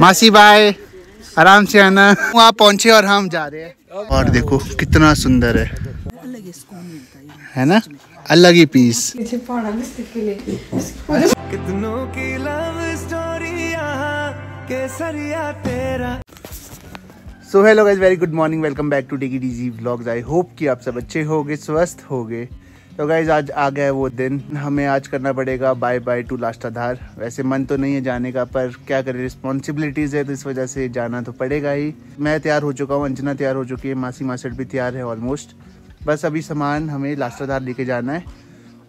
मासी बाय आराम से आना वहाँ पहुँचे और हम जा रहे हैं। और देखो कितना सुंदर है। है ना? अलग ही पीस कितनों की लव स्टोरी केसरिया तेरा। So hello guys very good morning welcome back to D DG vlogs I hope कि आप सब अच्छे होगे स्वस्थ होगे। तो गाइज़ आज आ गया है वो दिन। हमें आज करना पड़ेगा बाय बाय टू लास्ट आधार। वैसे मन तो नहीं है जाने का, पर क्या करें रिस्पॉन्सिबिलिटीज़ है तो इस वजह से जाना तो पड़ेगा ही। मैं तैयार हो चुका हूँ, अंजना तैयार हो चुकी है, मासी मासट भी तैयार है ऑलमोस्ट बस अभी सामान हमें लास्ट आधार लेके जाना है।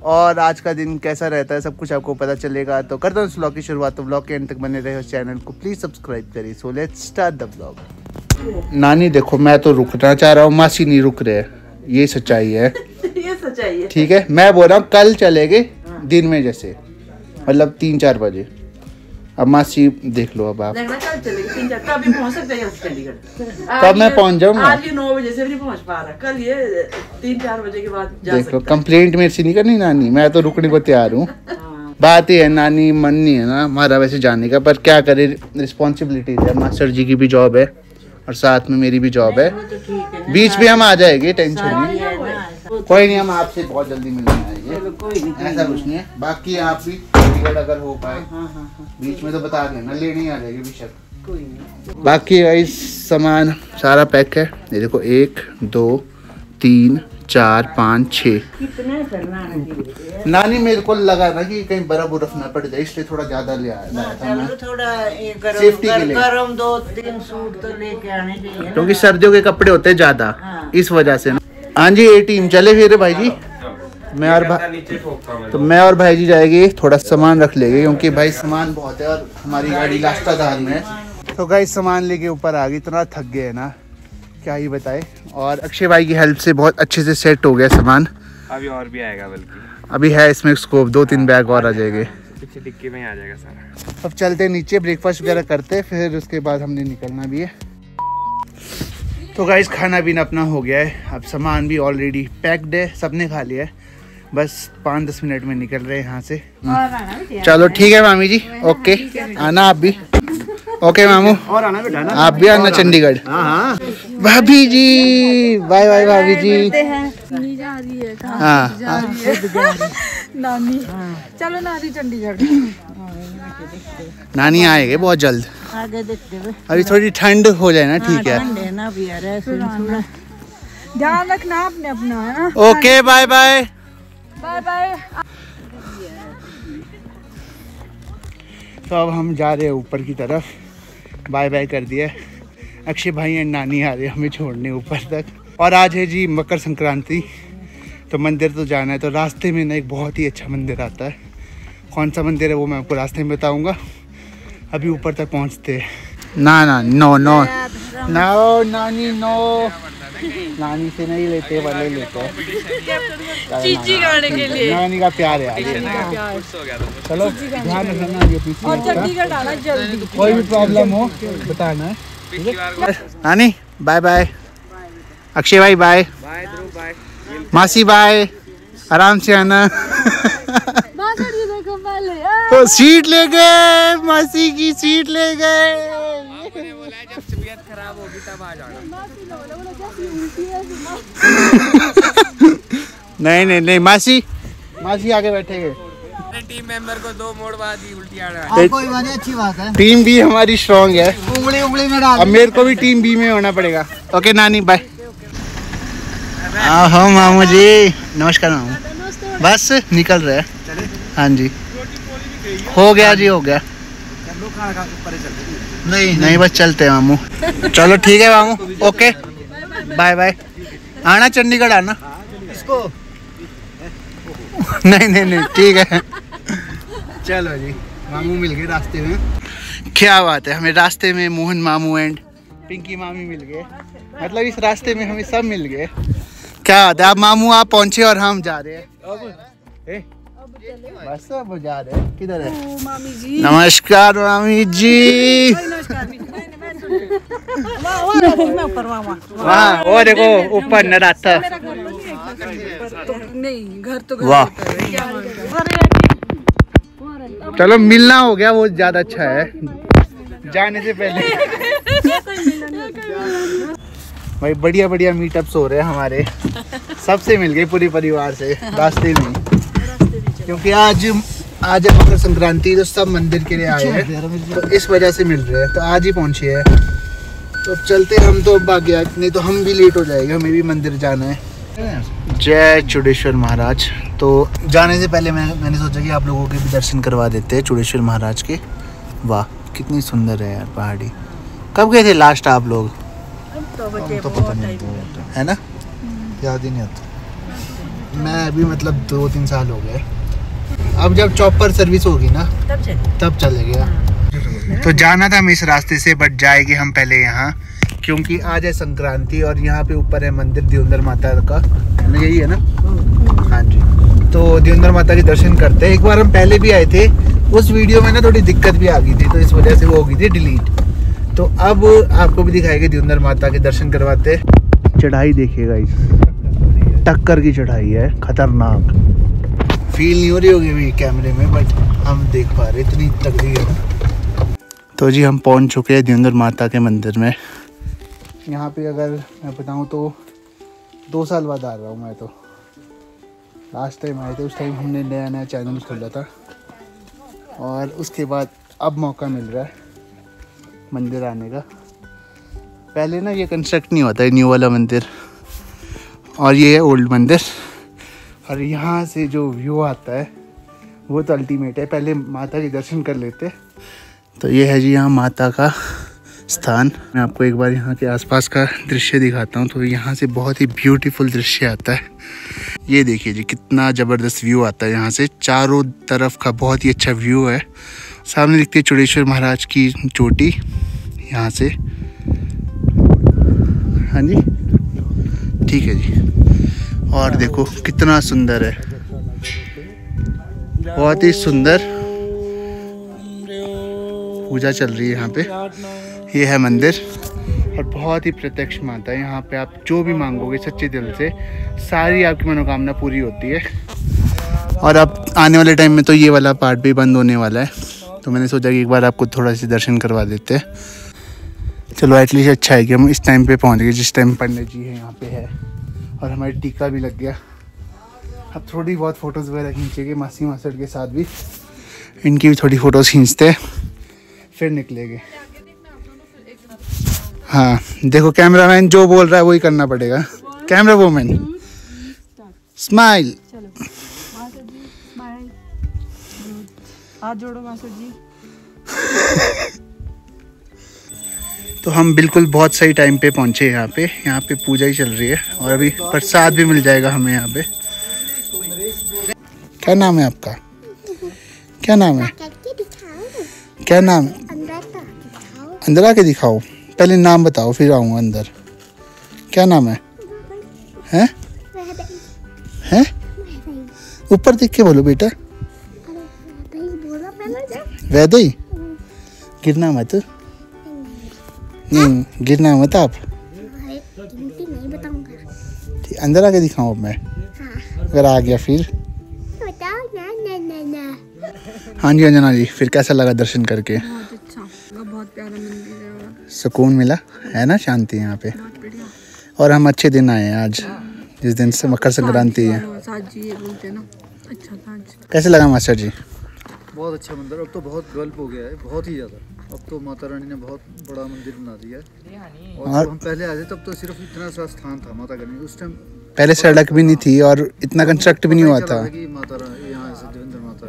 और आज का दिन कैसा रहता है, सब कुछ आपको पता चलेगा। तो करता हूँ इस व्लॉग की शुरुआत। तो ब्लॉग के एंड तक बने रहे उस चैनल को प्लीज़ सब्सक्राइब करिए so let start the blog नानी, देखो, मैं तो रुकना चाह रहा हूँ, मासी नहीं रुक रहे। ये सच्चाई है। ये है। ठीक है मैं बोल रहा हूँ कल चलेंगे दिन में जैसे मतलब तीन चार बजे। अब मासी देख लो अब आप। हैं कब मैं पहुँच जाऊँगा? नौ बजे से नहीं पहुँच पा रहा कल ये तीन चार बजे के बाद जा देख लो सकता कंप्लेंट मेरे से नहीं करनी नानी मैं तो रुकने को तैयार हूँ। हाँ। बात ये है नानी मन नहीं है ना हमारा वैसे जाने का पर क्या करे रिस्पॉन्सिबिलिटीज है मास्टर जी की भी जॉब है और साथ में मेरी भी जॉब है। तो है बीच में हम आ जाएँगे टेंशन नहीं कोई नहीं हम आपसे बहुत जल्दी मिलने आएँगे कोई नहीं ऐसा कुछ नहीं है। बाकी आप भी टिकट अगर हो पाए हाँ हाँ हाँ बीच में तो बता देना लेने आ जाएगी बेशक। कोई नहीं। बाकी गाइस सामान सारा पैक है। ये देखो एक दो तीन चार पाँच छः। नानी मेरे को लगा ना कि कहीं बर्फ़ उर्फ़ ना पड़ जाए इसलिए थोड़ा ज़्यादा ले आया था। मैं थोड़ा गरम Safety के लिए। गरम दो तीन सूट तो लेके आने चाहिए क्योंकि सर्दियों के कपड़े होते हैं ज़्यादा हाँ। इस वजह से ना। हाँ जी ए टीम चले फिर भाई जी। मैं और भाई तो मैं और भाई जी जाएँगे थोड़ा सामान रख लेंगे क्योंकि भाई सामान बहुत है और हमारी गाड़ी लास्टाधार में। है तो गाइस सामान लेके ऊपर आ गई इतना थक गए हैं ना। क्या ही बताए। और अक्षय भाई की हेल्प से बहुत अच्छे से सेट हो गया सामान। अभी और भी आएगा बल्कि। अभी है इसमें स्कोप दो तीन बैग और आ जाएँगे। पीछे डिक्की में आ जाएगा सारा। अब चलते नीचे ब्रेकफास्ट वगैरह करते फिर उसके बाद हमने निकलना भी है। तो गाइस खाना पीना अपना हो गया है। अब सामान भी ऑलरेडी पैक्ड है सबने खा लिया है। बस पाँच दस मिनट में निकल रहे हैं यहाँ से। चलो ठीक है मामी जी। ओके। आना आप भी। ओके मामू। और आना बेटा ना आप भी आना चंडीगढ़। हाँ हाँ। भाभी जी। बाय बाय भाभी जी। नहीं जा रही कहाँ जा रही है? नानी। चलो नानी चंडीगढ़। नानी आएँगे बहुत जल्द। आगे देखते हुए। अभी थोड़ी ठंड हो जाए ना ठीक है। ठंड है ना ध्यान रखना आपने अपना है ना? Okay bye bye. Bye bye. तो अब हम जा रहे हैं ऊपर की तरफ़। बाय बाय कर दिया। अक्षय भाई एंड नानी आ रहे हैं हमें छोड़ने ऊपर तक। और आज है जी मकर संक्रांति। तो मंदिर तो जाना है। तो रास्ते में ना एक बहुत ही अच्छा मंदिर आता है। कौन सा मंदिर है वो मैं आपको रास्ते में बताऊँगा। अभी ऊपर तक पहुँचते ना ना नो नो नो नानी नो नानी से नहीं लेते वाले लेते चीची गाने के लिए। नानी का प्यार है चलो ध्यान रखना नानी अपनी और का। आना जल्दी। कोई भी प्रॉब्लम हो बताना नानी बाय बाय अक्षय भाई बाय मासी बाय आराम से आना बासठ ये देखो पहले आ, तो सीट ले गए मासी की सीट ले गए। बोला जब तबीयत खराब होगी तब आ जाना। है। नहीं नहीं नहीं मासी मासी आगे बैठेंगे। टीम मेंबर को दो मोड़ बाद ही उल्टी आना कोई बात अच्छी बात है। टीम बी हमारी स्ट्रांग है। उंगली उंगली में डाल अब मेरे को भी टीम बी में होना पड़ेगा। ओके नानी बाय हाँ मामू जी नमस्कार मामू। बस निकल रहे हैं। हाँ जी। हो गया जी हो गया। नहीं नहीं बस चलते हैं मामू। चलो ठीक है मामू। ओके। Bye bye. आना चंडीगढ़ आना। इसको नहीं नहीं नहीं ठीक है। चलो जी मामू मिल गए रास्ते में। क्या बात है हमें रास्ते में मोहन मामू एंड पिंकी मामी मिल गए। मतलब इस रास्ते में हमें सब मिल गए। क्या बात है आप मामू आप पहुँचे और हम जा रहे हैं। किधर है? मामी जी। नमस्कार मामी जी। वहाँ वहाँ वो देखो ऊपर नराता नहीं घर तो वाह? चलो मिलना हो गया वो ज़्यादा अच्छा है। जाने से पहले। भाई बढ़िया बढ़िया मीटअप्स हो रहे हैं हमारे। सबसे मिल गए पूरे परिवार से। रास्ते में। क्योंकि आज आज है मकर संक्रांति तो सब मंदिर के लिए आए हैं। तो इस वजह से मिल रहे हैं। तो आज ही पहुँचे हैं। तो अब चलते हम तो गया नहीं तो हम भी लेट हो जाएँगे हमें भी मंदिर जाना है। जय चुडेश्वर महाराज। तो जाने से पहले मैं मैंने सोचा कि आप लोगों के भी दर्शन करवा देते हैं चुडेश्वर महाराज के। वाह कितनी सुंदर है यार पहाड़ी। कब गए थे लास्ट आप लोग? तो पता नहीं है ना? याद ही नहीं आता। मैं अभी मतलब दो तीन साल हो गए। अब जब चॉपर सर्विस होगी ना तब चल तब चले गया तो जाना था हम इस रास्ते से बट जाएँगे हम पहले यहाँ क्योंकि आज है संक्रांति और यहाँ पे ऊपर है मंदिर दियोंदर माता का। यही है ना? हाँ जी। तो दियोंदर माता के दर्शन करते हैं। एक बार हम पहले भी आए थे उस वीडियो में ना थोड़ी दिक्कत भी आ गई थी तो इस वजह से वो हो गई थी डिलीट तो अब आपको भी दिखाएँगे दियोंदर माता के दर्शन करवाते। चढ़ाई देखिएगा इस टक्कर की चढ़ाई है खतरनाक। फील नहीं हो रही होगी अभी कैमरे में बट हम देख पा रहे इतनी तगड़ी है तो जी, हम पहुँच चुके हैं दियोंदर माता के मंदिर में। यहाँ पे अगर मैं बताऊँ तो दो साल बाद आ रहा हूँ मैं तो। लास्ट टाइम आए थे, उस टाइम हमने नया नया चैनल खोला था। और उसके बाद अब मौका मिल रहा है मंदिर आने का। पहले ना ये कंस्ट्रक्ट नहीं होता है न्यू वाला मंदिर। और ये है ओल्ड मंदिर। और यहाँ से जो व्यू आता है, वो तो अल्टीमेट है। पहले माता के दर्शन कर लेते तो ये है जी यहाँ माता का स्थान। मैं आपको एक बार यहाँ के आसपास का दृश्य दिखाता हूँ। तो यहाँ से बहुत ही ब्यूटीफुल दृश्य आता है। ये देखिए जी, कितना ज़बरदस्त व्यू आता है यहाँ से। चारों तरफ़ का बहुत ही अच्छा व्यू है। सामने दिखती है चुड़ेश्वर महाराज की चोटी यहाँ से। हाँ जी। ठीक है जी। और देखो कितना सुंदर है। बहुत ही सुंदर पूजा चल रही है यहाँ पे। ये है मंदिर और बहुत ही प्रत्यक्ष माता है। यहाँ पे आप जो भी मांगोगे सच्चे दिल से, सारी आपकी मनोकामना पूरी होती है। और अब आने वाले टाइम में तो ये वाला पार्ट भी बंद होने वाला है। तो मैंने सोचा कि एक बार आपको थोड़ा सा दर्शन करवा देते हैं। चलो एटलीस्ट अच्छा है कि हम इस टाइम पे पहुँच गए, जिस टाइम पंडित जी है यहाँ पे है। और हमारी टीका भी लग गया। अब थोड़ी बहुत फ़ोटोज़ वगैरह खींचेंगे मासी मासड़ के साथ भी इनकी भी थोड़ी फ़ोटोज़ खींचते फिर निकलेंगे। हाँ देखो कैमरामैन जो बोल रहा है वही करना पड़ेगा। कैमरा वोमैन स्माइल हाथ जोड़ो मास्टर जी। तो हम बिल्कुल बहुत सही टाइम पे पहुँचे यहाँ पे। यहाँ पे पूजा ही चल रही है और अभी प्रसाद भी मिल जाएगा हमें यहाँ पे। क्या नाम है आपका? क्या नाम है? क्या नाम है? अंदर आके दिखाओ। पहले नाम बताओ फिर आऊँगा अंदर। क्या नाम है? हैं? हैं? ऊपर देख के बोलो बेटा। वैदई गिरना मत। नहीं गिरना मत आप। नहीं बताऊँगा। अंदर आके दिखाऊँ अब मैं। अगर आ गया फिर। बताओ ना ना ना ना। हाँ जी अंजना जी फिर कैसा लगा दर्शन करके? बहुत अच्छा। बहुत प्यारा मंदिर है सुकून मिला है ना शांति यहाँ पे? और हम अच्छे दिन आए हैं आज जिस दिन से मकर संक्रांति है। साथ जी ये बोलते हैं ना। अच्छा कैसे लगा मास्टर जी? बहुत अच्छा मंदिर अब तो बहुत डेवलप हो गया है बहुत ही ज़्यादा। अब तो माता रानी ने बहुत बड़ा मंदिर बना दिया है। और और- हम पहले आए थे तब तो सिर्फ़ इतना सा स्थान था माता रानी। उस टाइम पहले सड़क भी नहीं थी और इतना कंस्ट्रक्ट भी नहीं हुआ था। माता यहाँ से देवेंद्र माता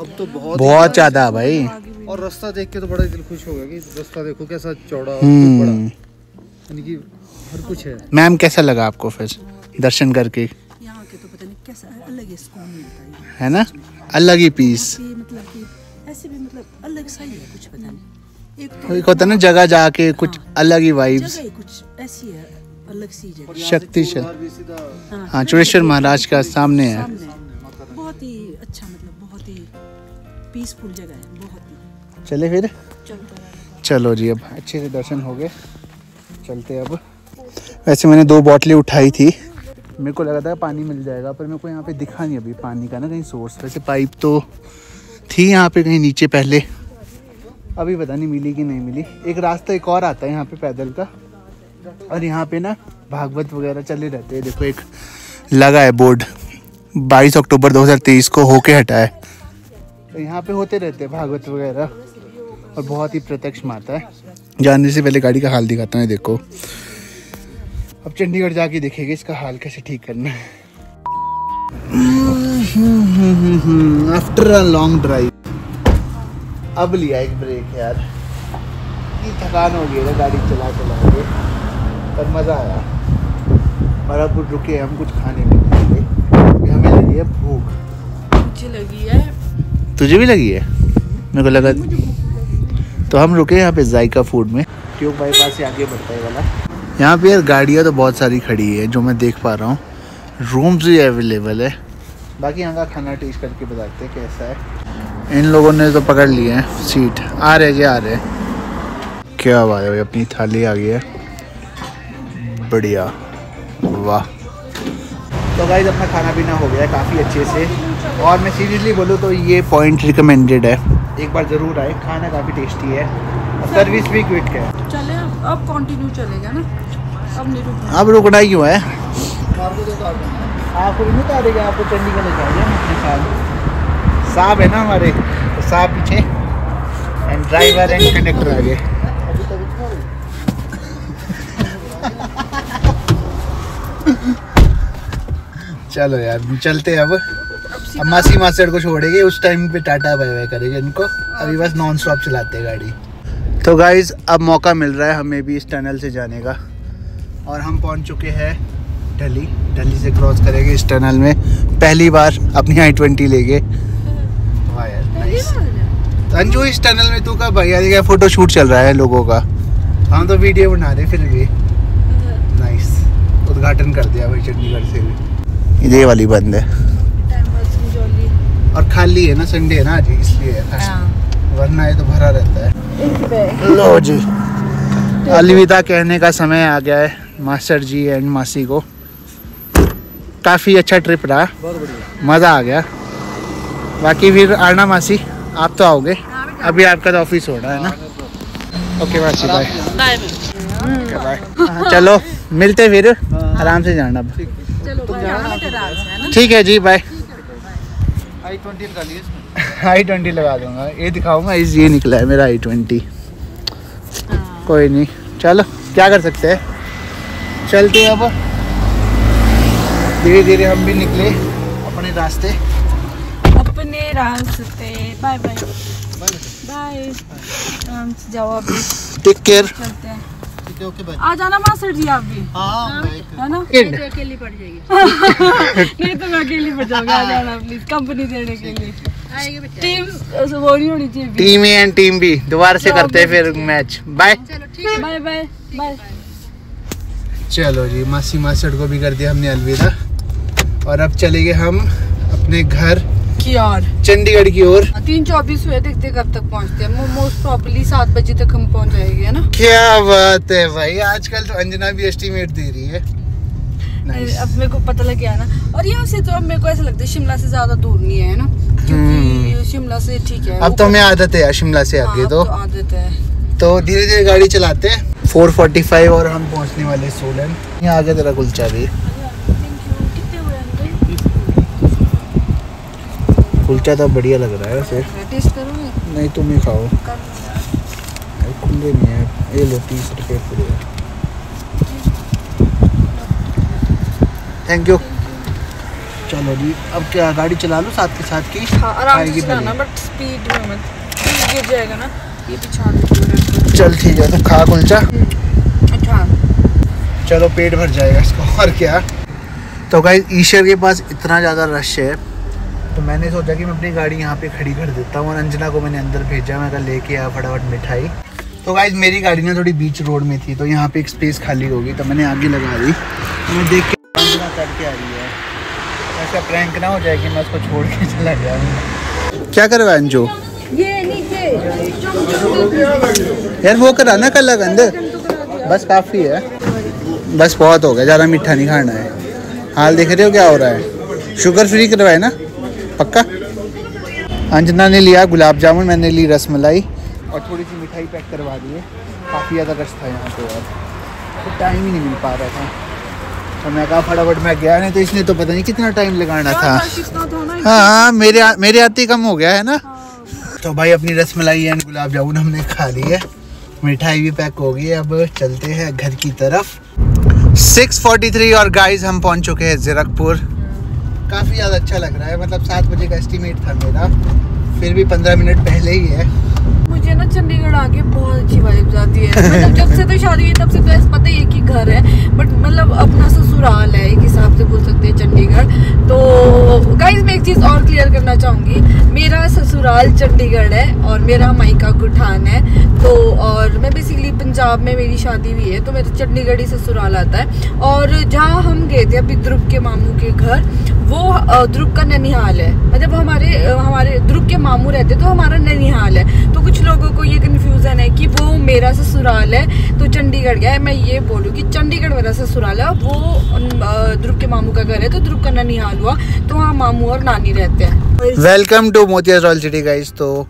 अब तो बहुत बहुत ज़्यादा भाई। और रास्ता देख के तो बड़ा दिल खुश हो गया कि रास्ता देखो कैसा चौड़ा हम्म। बड़ा। यानी कि हर कुछ है। मैम कैसा लगा आपको फिर दर्शन करके? यहाँ के तो पता नहीं कैसा अलग ही सुकून मिलता है। है ना? अलग ही पीस मतलब अलग सा ही है कुछ पता नहीं। एक तो एक होता है ना जगह जाके कुछ हाँ, अलग ही वाइब्स कुछ ऐसी है अलग सी जगह। शक्तिशाली। भी हाँ। चुड़ेश्वर महाराज का सामने है। बहुत ही अच्छा मतलब बहुत ही पीसफुल जगह है बहुत ही। चले फिर? चलो। जी अब अच्छे से दर्शन हो गए। चलते अब। वैसे मैंने दो बॉटलें उठाई थी। मेरे को लगा था पानी मिल जाएगा पर मेरे को यहाँ पे दिखा नहीं अभी पानी का ना कहीं सोर्स वैसे पाइप तो थी यहाँ पे कहीं नीचे पहले। अभी पता नहीं मिली कि नहीं मिली। एक रास्ता एक और आता है यहाँ पे पैदल का। और यहाँ पे ना भागवत वगैरह चले रहते हैं। देखो, एक लगा है बोर्ड। 22 अक्टूबर 2023 को होके हटा है। तो यहाँ पे होते रहते हैं भागवत वगैरह। और बहुत ही प्रत्यक्ष माता है। जाने से पहले गाड़ी का हाल दिखाता हूँ देखो। अब चंडीगढ़ जाके देखेंगे इसका हाल कैसे ठीक करना है। आफ्टर अ लॉन्ग ड्राइव अब लिया एक ब्रेक यार। इतनी थकान हो गई है ना गाड़ी चला चला के। पर मज़ा आया। और अब रुके हम कुछ खाने में क्योंकि हमें लगी है भूख। मुझे लगी है। तुझे भी लगी है? मेरे को लगा तो हम रुके यहाँ पे जायका फ़ूड में। ट्यूब बाईपास से आगे बढ़ता है वाला। यहाँ पे यार गाड़ियाँ तो बहुत सारी खड़ी है जो मैं देख पा रहा हूँ। रूम्स भी अवेलेबल है। बाकी यहाँ का खाना टेस्ट करके बताते हैं कैसा है। इन लोगों ने तो पकड़ लिए हैं सीट आ रहे जी आ रहे। क्या बात है भाई अपनी थाली आ गई है। बढ़िया। वाह। तो गाइज़ अपना खाना पीना हो गया है काफ़ी अच्छे से। और मैं सीरियसली बोलूँ तो ये पॉइंट रिकमेंडेड है। एक बार ज़रूर आए। खाना काफ़ी टेस्टी है। और सर्विस भी क्विक है। चले अब कंटिन्यू चलेगा ना? अब नहीं रुकना। अब रुकना ही? क्यों है। आपको नहीं उतारेगा आपको चंडीगढ़ ले जाएँगे अपने साथ। साहब है ना हमारे तो साहब पीछे। एंड ड्राइवर एंड कंडक्टर आगे। चलो यार चलते हैं अब। अब मासी मासड़ को छोड़ेंगे, उस टाइम पे टाटा बाय बाय करेंगे इनको। अभी बस नॉन स्टॉप चलाते हैं गाड़ी। तो गाइज़ अब मौका मिल रहा है हमें भी इस टनल से जाने का। और हम पहुँच चुके हैं ढली ढली से क्रॉस करेंगे इस टनल में। पहली बार अपनी आई ट्वेंटी लेके यार नाइस अंजू इस टनल में तू कब भाई यार क्या फ़ोटो शूट चल रहा है लोगों का। हम तो वीडियो बना रहे फिर भी। नाइस उद्घाटन कर दिया भाई चंडीगढ़ से भी। ये वाली बंद है। और खाली है ना संडे है ना आज? इसलिए वरना ये तो भरा रहता है। लो जी। अलविदा कहने का समय आ गया है मास्टर जी एंड मासी को। काफ़ी अच्छा ट्रिप रहा। मज़ा आ गया। बाकी फिर आना मासी आप तो आओगे। अभी आपका तो ऑफ़िस हो रहा है ना। ओके मासी बाय बाय हाँ, चलो मिलते फिर। आराम से जाना। अब चलो जाना बेटा रात से है ना? ठीक है जी bye i twenty i twenty लगा दूँगा। ये दिखाऊँगा इस ये निकला है मेरा आई ट्वेंटी कोई नहीं। चलो क्या कर सकते हैं? चलते हैं अब। धीरे धीरे हम भी निकले अपने रास्ते। अपने रास्ते। Bye bye. बाय। आराम से जाओ अभी। टेक केयर चलते हैं। ओके बाय आ जाना मास्टर जी आप भी। हाँ है? ना? अकेली पड़ जाएगी। नहीं तो मैं अकेली बचाऊँगा आ जाना प्लीज़ कंपनी देने के लिए। टीम वो नहीं होनी चाहिए team A and team B दोबारा से करते हैं फिर match bye bye bye bye चलो जी मासी मासड़ को भी कर दिया हमने अलविदा। और अब चले गए हम अपने घर की और चंडीगढ़ की ओर। तीन चौबीस हुए देखते कब तक पहुँचते हैं। मोस्ट प्रॉब्ली सात बजे तक हम पहुँच जाएँगे है ना? क्या बात है भाई आजकल तो अंजना भी एस्टिमेट दे रही है। Nice. अब मेरे को पता लग गया ना। और यहाँ से तो अब मेरे को ऐसा लगता है शिमला से ज़्यादा दूर नहीं है ना? क्योंकि शिमला से ठीक है अब तो हमें आदत है शिमला से हाँ, आगे तो तो आदत है। तो धीरे धीरे गाड़ी चलाते हैं। 445 और हम पहुँचने वाले सोलन। यहाँ आगे तेरा कुलचा भी कितने हुए अंकल कुलचा तो बढ़िया लग रहा है वैसे। टेस्ट करोगे? नहीं तुम ही खाओ। खुले नहीं है। ये लो तीस रुपये पूरे। थैंक यू चलो जी अब क्या गाड़ी चला लो साथ के साथ की? हाँ आराम से चलाना बट स्पीड में मत। गिर जाएगा ना ये पिछाड़ चल ठीक है तो खा कुलचा। अच्छा। चलो पेट भर जाएगा इसको और क्या। तो गाइस ईश्वर के पास इतना ज़्यादा रश है। तो मैंने सोचा कि मैं अपनी गाड़ी यहाँ पे खड़ी कर देता हूँ और अंजना को मैंने अंदर भेजा मैं कहा लेके आया फटाफट मिठाई। तो गाइस मेरी गाड़ी ना थोड़ी बीच रोड में थी तो यहाँ पे एक स्पेस खाली होगी तो मैंने आगे लगा दी। तो मैं देख के अंजना करके आ रही है। ऐसा प्रैंक ना हो जाए कि मैं उसको छोड़ के चला गया क्या करवा अंजो? यार वो करा ना कल अंदर। बस काफ़ी है। बस बहुत हो गया ज़्यादा मीठा नहीं खाना है। हाल देख रहे हो क्या हो रहा है? शुगर फ्री करवाए ना? पक्का? अंजना ने लिया गुलाब जामुन मैंने ली रसमलाई और थोड़ी सी मिठाई पैक करवा दी है। काफ़ी ज़्यादा रश था यहाँ पे यार। तो टाइम ही नहीं मिल पा रहा था। तो मैं कहा फटाफट मैं गया नहीं तो इसने तो पता नहीं कितना टाइम लगाना था। ना हाँ मेरे आ, मेरे आते ही कम हो गया है ना। तो भाई अपनी रसमलाई एंड गुलाब जामुन हमने खा ली है। मिठाई भी पैक हो गई है। अब चलते हैं घर की तरफ़। 6:43 और गाइस हम पहुँच चुके हैं जीरकपुर। काफ़ी ज़्यादा अच्छा लग रहा है। मतलब सात बजे का एस्टीमेट था मेरा। फिर भी पंद्रह मिनट पहले ही है। मुझे ना चंडीगढ़ आके बहुत अच्छी वाइब्स आती है। मतलब जब से तो शादी हुई, तब से तो ऐसा पता ही है कि घर है। बट मतलब अपना ससुराल है, एक हिसाब से बोल सकते हैं चंडीगढ़। तो गाइस मैं एक चीज़ और क्लियर करना चाहूँगी। मेरा ससुराल चंडीगढ़ है और मेरा मायका गुठान है। तो और मैं बेसिकली पंजाब में मेरी शादी हुई है तो मेरा चंडीगढ़ ही ससुराल आता है। और जहाँ हम गए थे अभी ध्रुव के मामू के घर, वो ध्रुव का ननिहाल है। मतलब हमारे हमारे, ध्रुव के मामू रहते तो हमारा ननिहाल है। तो कुछ लोगों को ये कन्फ्यूज़न है कि वो मेरा ससुराल है तो चंडीगढ़ गया है। मैं ये बोलूँ कि चंडीगढ़ मेरा ससुराल है वो ध्रुव के मामू का घर है तो ध्रुव का ननिहाल हुआ तो वहाँ मामू और नानी रहते हैं। Welcome to Motiya royal city guys तो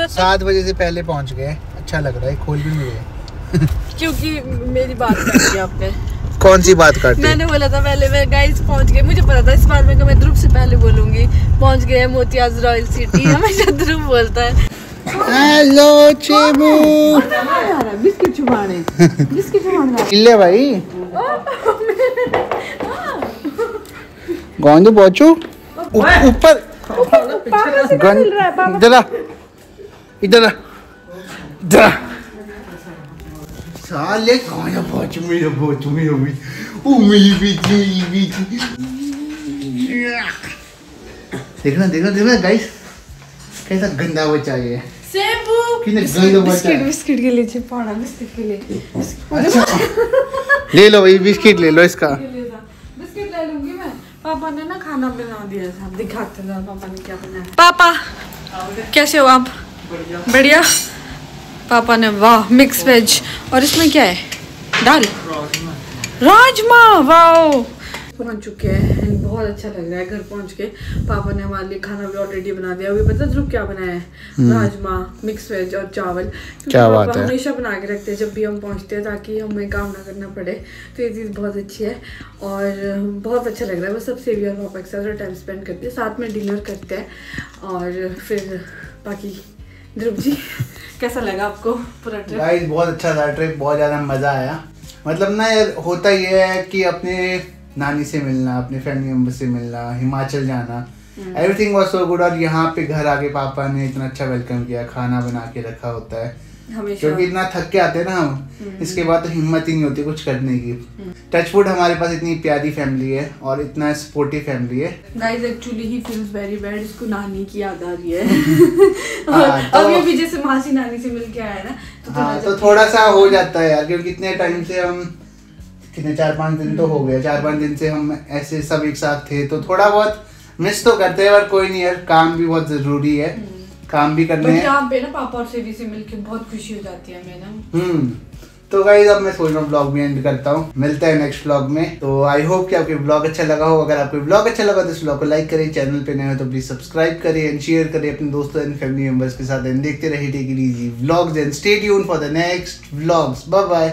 सात बजे से पहले पहुँच गए। अच्छा लग रहा है खोल भी रहे। क्योंकि मेरी बात कर दी आपने। कौन सी बात करते मैंने बोला था पहले मैं गाइस पहुँच गए। मुझे पता था इस बार में मैं ध्रुव से पहले बोलूँगी। पहुँच गए मोतियाज रॉयल सिटी हमेशा ध्रुव बोलता है। हेलो चेबू बिस्किट छुपाने बिस्किट छुपाने इल्ले भाई तो पहुंचू ऊपर इधर आ इधर आ इधर आ साले कौन पहुंचू मेरा पहुंचू मेरा भी ओ मेरी बेटी मेरी बेटी देखना देखना देखना गाइस कैसा गंदा बच्चा ये? सेबू कितने गंदा बच्चा बिस्किट बिस्किट के लिए छिपाना बिस्किट के लिए। ले लो भाई बिस्किट ले लो इसका। बिस्किट ले लूँगी मैं। पापा ने ना खाना बना दिया था। दिखाते हैं पापा ने क्या बनाया। पापा कैसे हो आप? बढ़िया। पापा ने वाह मिक्स वेज और इसमें क्या है? दाल? राजमा। वाह पहुँच चुके हैं। बहुत अच्छा लग रहा है घर पहुँच के। पापा ने हमारे लिए खाना भी ऑलरेडी बना दिया। अभी पता ध्रुव क्या बनाया है? राजमा मिक्स वेज और चावल। क्या बात है। हमेशा बना के रखते हैं जब भी हम पहुँचते हैं ताकि हमें काम ना करना पड़े। तो ये चीज़ बहुत अच्छी है। और बहुत अच्छा लग रहा है। बस सब सेवी और पापा के साथ टाइम स्पेंड करते हैं। साथ में डिनर करते हैं। और फिर बाकी ध्रुव जी कैसा लगा आपको पूरा ट्रिप बहुत अच्छा था ट्रिप बहुत ज़्यादा मज़ा आया। मतलब ना यार होता ये है कि अपने नानी से मिलना अपने फैमिली मेंबर से मिलना हिमाचल जाना। एवरीथिंग वॉज़ सो गुड और यहाँ पे घर आके पापा ने इतना अच्छा वेलकम किया खाना बना के रखा होता है। क्योंकि इतना थक के आते हैं ना हम इसके बाद तो हिम्मत ही नहीं होती कुछ करने की। टचवुड हमारे पास इतनी प्यारी फैमिली है और इतना सपोर्टिव फैमिली है। Guys actually he feels very bad इसको नानी की याद आ रही है। हाँ, और तो- अभी अभी जैसे मासी नानी से मिल के आया ना तो हाँ तो थोड़ा सा हो जाता है यार क्योंकि इतने टाइम से हम कितने चार पाँच दिन तो हो गए। चार पाँच दिन से हम ऐसे सब एक साथ थे तो थोड़ा बहुत मिस तो करते हैं पर कोई नहीं यार काम भी बहुत ज़रूरी है। काम भी करने हैं। यहाँ पे ना पापा और सेवी से मिलके बहुत खुशी हो जाती है हमें ना। हम्म। तो गाइज़ अब मैं सोच रहा हूँ ब्लॉग भी एंड करता हूँ। मिलते हैं नेक्स्ट ब्लॉग में। तो आई होप कि आपके ब्लॉग अच्छा लगा हो। अगर आपको ब्लॉग अच्छा लगा तो इस ब्लॉग को लाइक करें। चैनल पे नए हो तो प्लीज़ सब्सक्राइब करें एंड शेयर करें। अपने दोस्तों एंड फैमिली मेंबर्स के साथ। एंड देखते रहिए take it easy vlogs and stay tune for the next vlogs bye bye